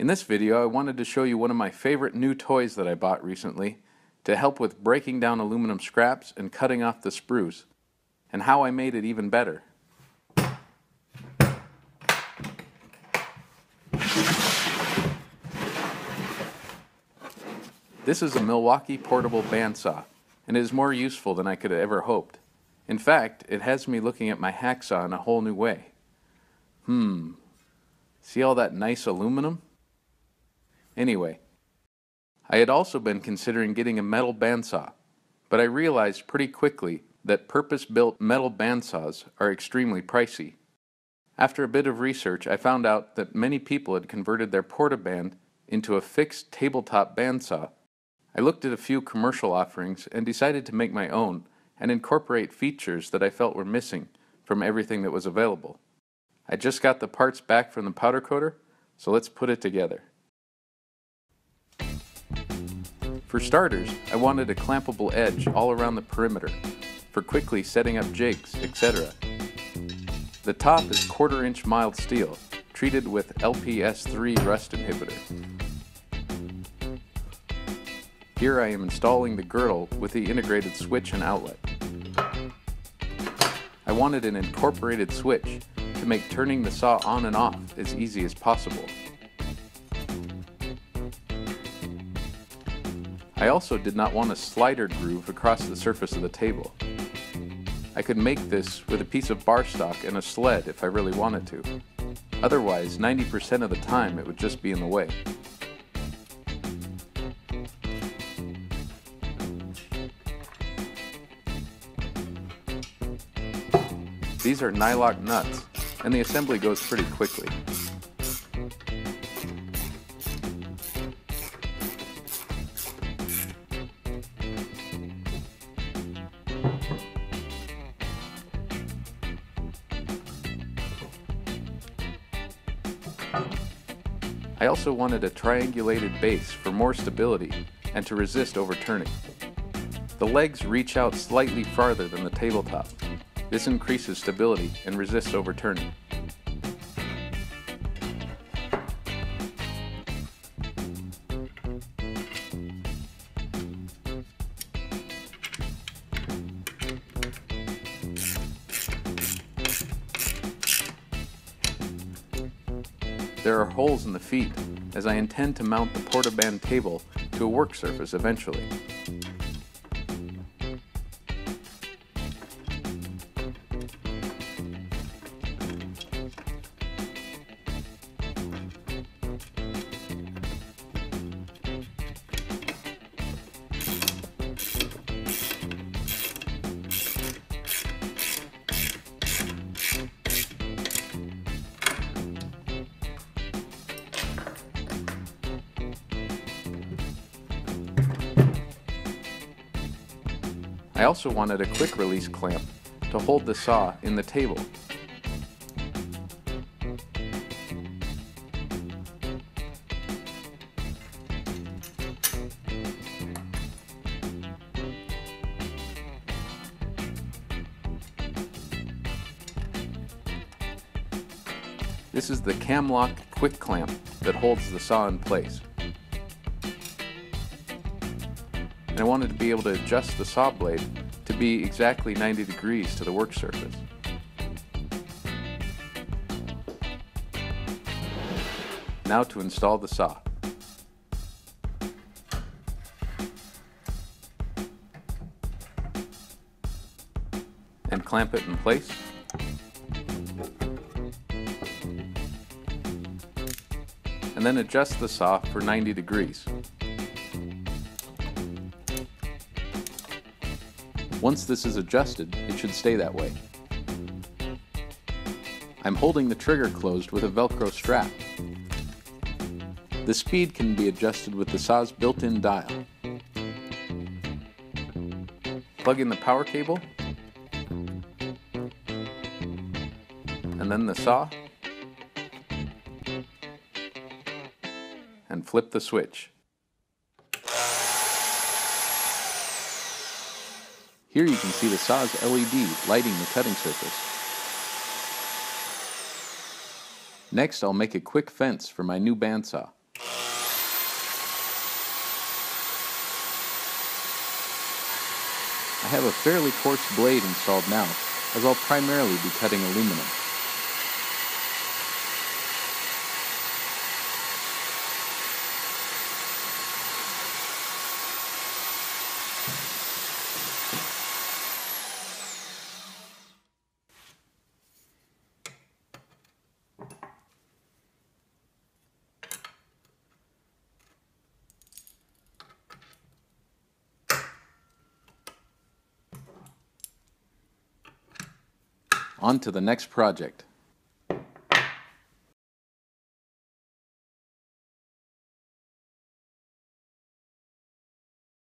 In this video, I wanted to show you one of my favorite new toys that I bought recently to help with breaking down aluminum scraps and cutting off the sprues, and how I made it even better. This is a Milwaukee portable bandsaw, and it is more useful than I could have ever hoped. In fact, it has me looking at my hacksaw in a whole new way. Hmm, see all that nice aluminum? Anyway, I had also been considering getting a metal bandsaw, but I realized pretty quickly that purpose-built metal bandsaws are extremely pricey. After a bit of research, I found out that many people had converted their Portaband into a fixed tabletop bandsaw. I looked at a few commercial offerings and decided to make my own and incorporate features that I felt were missing from everything that was available. I just got the parts back from the powder coater, so let's put it together. For starters, I wanted a clampable edge all around the perimeter for quickly setting up jigs, etc. The top is quarter inch mild steel, treated with LPS3 rust inhibitor. Here I am installing the girdle with the integrated switch and outlet. I wanted an incorporated switch to make turning the saw on and off as easy as possible. I also did not want a slider groove across the surface of the table. I could make this with a piece of bar stock and a sled if I really wanted to. Otherwise, 90% of the time it would just be in the way. These are nylock nuts, and the assembly goes pretty quickly. I also wanted a triangulated base for more stability and to resist overturning. The legs reach out slightly farther than the tabletop. This increases stability and resists overturning. There are holes in the feet, as I intend to mount the Portaband table to a work surface eventually. I also wanted a quick release clamp to hold the saw in the table. This is the Camlock quick clamp that holds the saw in place. And I wanted to be able to adjust the saw blade to be exactly 90 degrees to the work surface. Now to install the saw. And clamp it in place. And then adjust the saw for 90 degrees. Once this is adjusted, it should stay that way. I'm holding the trigger closed with a Velcro strap. The speed can be adjusted with the saw's built-in dial. Plug in the power cable, and then the saw, and flip the switch. Here you can see the saw's LED lighting the cutting surface. Next I'll make a quick fence for my new bandsaw. I have a fairly coarse blade installed now, as I'll primarily be cutting aluminum. On to the next project.